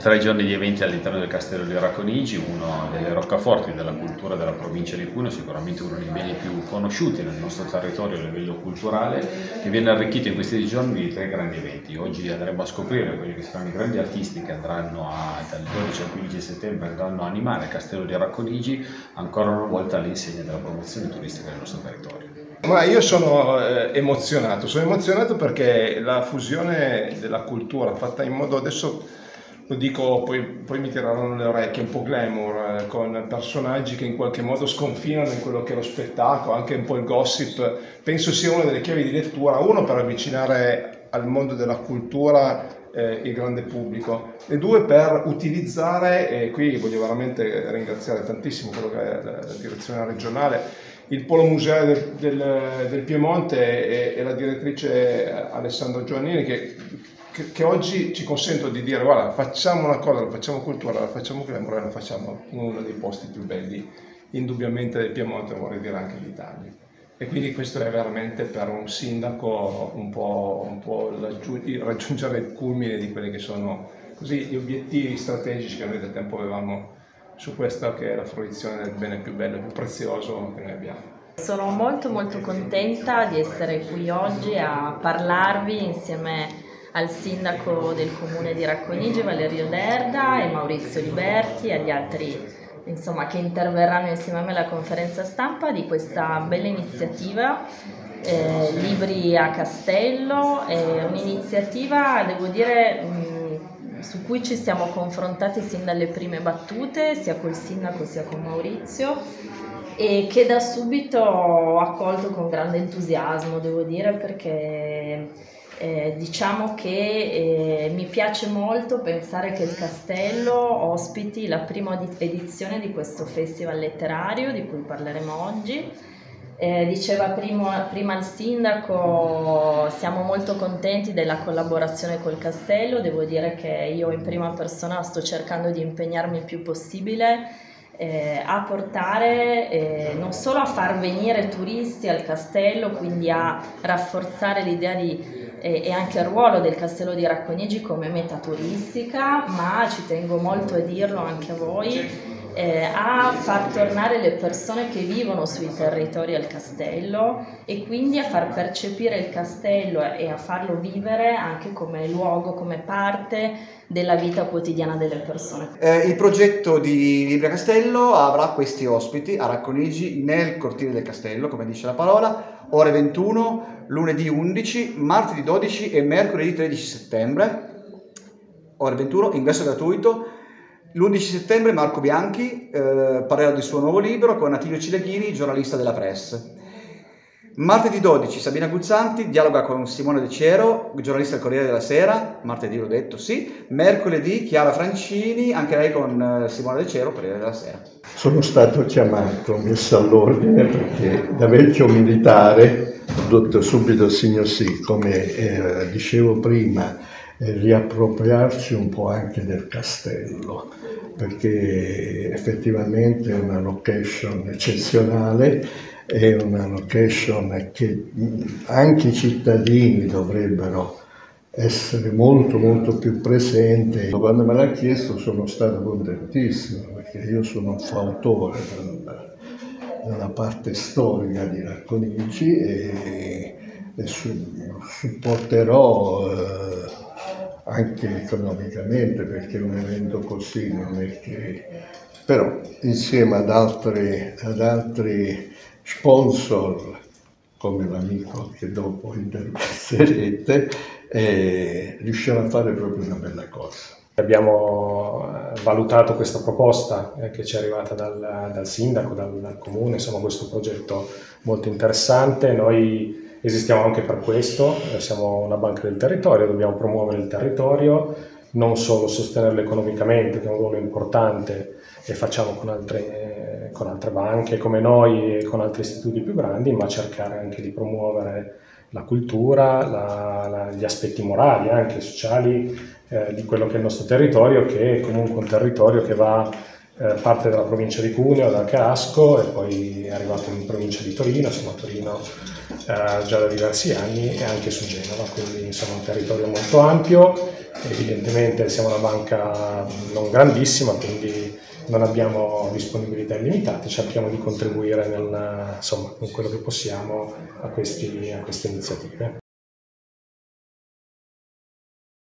Tre giorni di eventi all'interno del Castello di Racconigi, uno delle roccaforti della cultura della provincia di Cuneo, sicuramente uno dei beni più conosciuti nel nostro territorio a livello culturale, che viene arricchito in questi giorni di tre grandi eventi. Oggi andremo a scoprire quelli che saranno i grandi artisti che andranno a, dal 12 al 15 settembre andranno a animare il Castello di Racconigi, ancora una volta all'insegna della promozione turistica del nostro territorio. Ma io sono eh, emozionato, sono emozionato perché la fusione della cultura fatta in modo adesso lo dico, poi, poi, mi tireranno le orecchie, un po' glamour, eh, con personaggi che in qualche modo sconfinano in quello che è lo spettacolo, anche un po' il gossip, penso sia una delle chiavi di lettura, uno per avvicinare al mondo della cultura eh, il grande pubblico e due per utilizzare, e qui voglio veramente ringraziare tantissimo quello che è la, la direzione regionale, il Polo Museo del, del, del Piemonte e, e, la direttrice Alessandra Giovannini che che, che, oggi ci consentono di dire guarda facciamo una cosa, la facciamo cultura, la facciamo glamour la facciamo uno dei posti più belli indubbiamente del Piemonte, vorrei dire anche d'Italia. E quindi questo è veramente per un sindaco un po', un po raggiungere il culmine di quelli che sono così, gli obiettivi strategici che noi da tempo avevamo su questa che è la fruizione del bene più bello e più prezioso che noi abbiamo. Sono molto molto contenta di essere qui oggi a parlarvi insieme al sindaco del comune di Racconigi Valerio Lerda e Maurizio Liberti e agli altri insomma, che interverranno insieme a me alla conferenza stampa di questa bella iniziativa eh, Libri a Castello, è un'iniziativa devo dire su cui ci siamo confrontati sin dalle prime battute sia col sindaco sia con Maurizio e che da subito ho accolto con grande entusiasmo devo dire perché eh, diciamo che eh, mi piace molto pensare che il castello ospiti la prima edizione di questo festival letterario di cui parleremo oggi. Eh, diceva prima, prima, il sindaco, siamo molto contenti della collaborazione col castello, devo dire che io in prima persona sto cercando di impegnarmi il più possibile eh, a portare eh, non solo a far venire turisti al castello, quindi a rafforzare l'idea di e, e anche il ruolo del Castello di Racconigi come meta turistica, ma ci tengo molto a dirlo anche a voi, eh, a far tornare le persone che vivono sui territori al castello e quindi a far percepire il castello e a farlo vivere anche come luogo, come parte della vita quotidiana delle persone. Eh, il progetto di Libria Castello avrà questi ospiti a Racconigi nel cortile del castello, come dice la parola, ore 21 lunedì 11, martedì 12 e mercoledì 13 settembre, ore 21, ingresso gratuito. L'11 settembre Marco Bianchi eh, parlerà del suo nuovo libro con Attilio Cileghini, giornalista della Press. Martedì 12 Sabina Guzzanti dialoga con Simone De Ciero, giornalista del Corriere della Sera, martedì l'ho detto, sì. Mercoledì Chiara Francini, anche lei con eh, Simone De Ciero, Corriere della Sera. Sono stato chiamato, messo all'ordine perché da vecchio militare ho detto subito signor sì, come eh, dicevo prima, eh, riappropriarci un po' anche del castello, perché effettivamente è una location eccezionale, è una location che anche i cittadini dovrebbero essere molto molto più presenti. Quando me l'ha chiesto sono stato contentissimo perché io sono un fautore del, dalla parte storica di Racconigi e, e su, supporterò eh, anche economicamente perché un evento così non è che... però insieme ad altri, ad altri sponsor come l'amico che dopo intervisterete eh, riusciamo a fare proprio una bella cosa. Abbiamo eh, valutato questa proposta eh, che ci è arrivata dal, dal sindaco, dal, dal, comune, insomma questo progetto molto interessante. Noi esistiamo anche per questo, eh, siamo una banca del territorio, dobbiamo promuovere il territorio, non solo sostenerlo economicamente, che è un ruolo importante e facciamo con altre, con altre banche come noi e con altri istituti più grandi, ma cercare anche di promuovere la cultura, la, la, gli aspetti morali, anche sociali eh, di quello che è il nostro territorio, che è comunque un territorio che va eh, parte dalla provincia di Cuneo, da Casco e poi è arrivato in provincia di Torino, siamo a Torino eh, già da diversi anni e anche su Genova, quindi insomma un territorio molto ampio, evidentemente siamo una banca non grandissima, quindi non abbiamo disponibilità illimitate, cerchiamo di contribuire nel, insomma, in quello che possiamo a, questi, a queste iniziative.